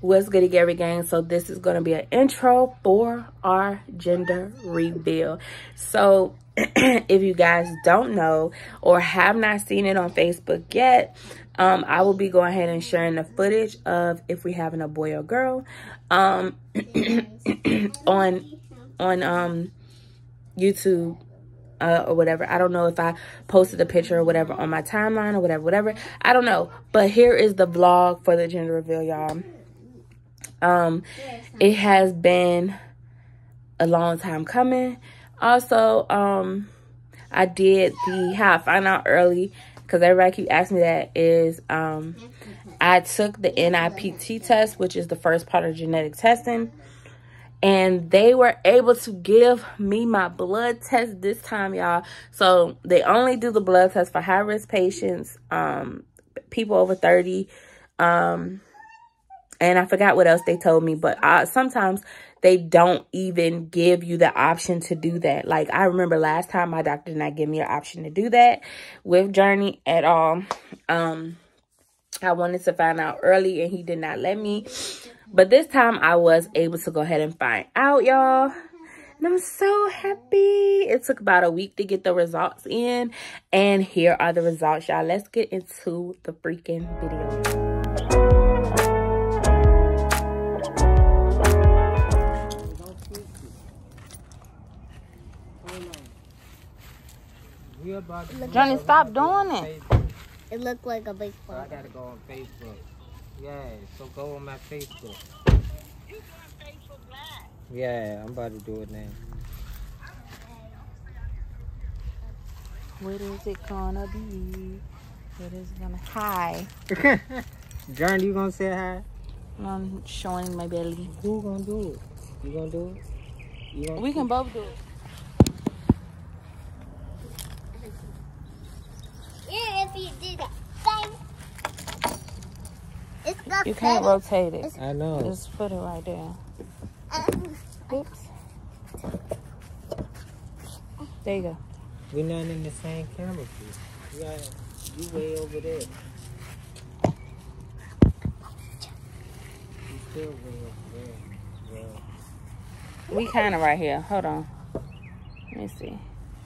what's good Gary gang so this is going to be an intro for our gender reveal so if you guys don't know or have not seen it on facebook yet um, i will be going ahead and sharing the footage of if we having a boy or girl um, on on um, youtube uh, or whatever. I don't know if I posted a picture or whatever on my timeline or whatever, whatever. I don't know. But here is the vlog for the gender reveal, y'all. Um, it has been a long time coming. Also, um, I did the how I found out early because everybody keep asking me that is um, I took the NIPT test, which is the first part of genetic testing. And they were able to give me my blood test this time, y'all. So they only do the blood test for high risk patients, um, people over 30, um, and I forgot what else they told me, but uh, sometimes they don't even give you the option to do that. Like I remember last time my doctor did not give me an option to do that with Journey at all. Um, I wanted to find out early and he did not let me. But this time I was able to go ahead and find out, y'all. And I'm so happy. It took about a week to get the results in. And here are the results, y'all. Let's get into the freaking video. Johnny, stop doing it. It looked like a big So I gotta go on Facebook. Yeah, so go on my Facebook. Yeah, I'm about to do it now. What is it gonna be? What is it gonna hi? Journey, you gonna say hi? I'm showing my belly. Who gonna do it? You gonna do it? You gonna We can both do it. If you did that. Bang. It's not You can't better. rotate it. I know. Just put it right there. Uh, Oops. There you go. We're not in the same camera view. You got you way over there. You still way over there. Yeah. We kind of right here. Hold on. Let me see.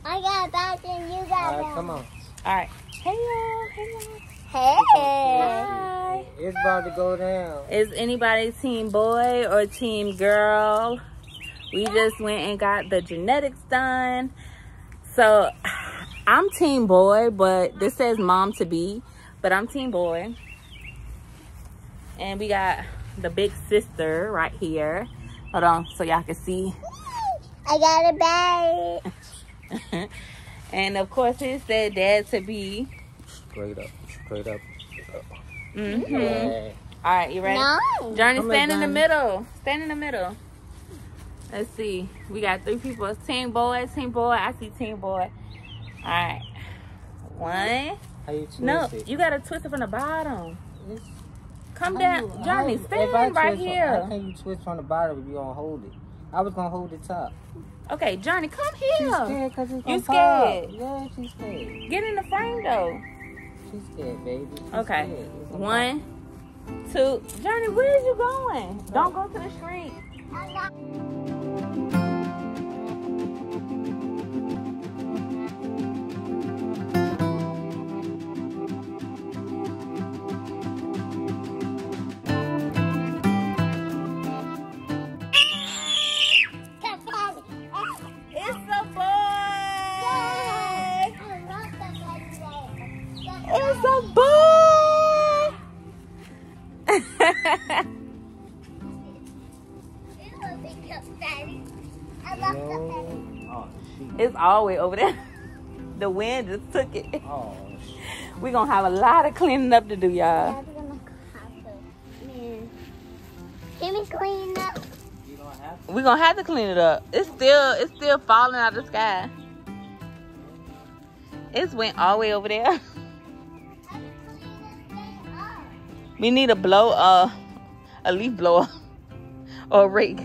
I got a bag and you got All right, a come on. All right. Hey y'all. Hey y'all. Hey. Hi. It's about to go down. Is anybody team boy or team girl? We just went and got the genetics done. So I'm team boy, but this says mom to be, but I'm team boy. And we got the big sister right here. Hold on so y'all can see. I got a bag. and of course it said dad to be. Straight up. Straight up. Mm hmm Yeah. All right, you ready? No. Journey, Come stand in the middle. Stand in the middle. Let's see. We got three people. It's team boy, team boy. I see team boy. All right. One. How you twist No, it? you got to twist it from the bottom. It's- Come down. you- Johnny, stand right twist here. How can you twist from the bottom if you gonna hold it? I was gonna hold the top. Okay, Johnny, come She's here. scared because it's You gonna pop. scared? Yeah, she's scared. Get in the frame, though. She's scared, baby. She's Okay. scared. It's gonna One, two. Johnny, where is you going? Don't go to the street. It's all the way over there. The wind just took it. Oh. We're gonna have a lot of cleaning up to do, y'all. Can we clean up? You don't have to. We're gonna have to clean it up. It's still it's still falling out of the sky. It's went all the way over there. We need a blow uh a leaf blower or a rake.